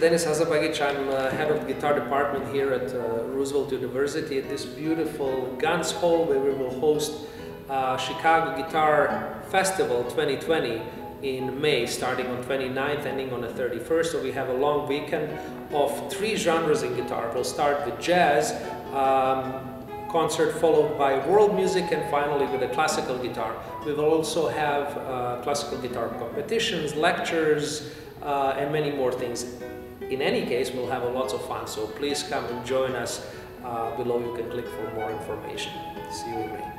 Denis Azabagic. I'm uh, head of the guitar department here at uh, Roosevelt University at this beautiful Ganz Hall where we will host uh, Chicago Guitar Festival 2020 in May, starting on 29th, ending on the 31st. So we have a long weekend of three genres in guitar. We'll start with jazz, um, concert followed by world music and finally with a classical guitar. We will also have uh, classical guitar competitions, lectures, uh, and many more things. In any case, we'll have a lots of fun, so please come and join us. Uh, below you can click for more information. See you.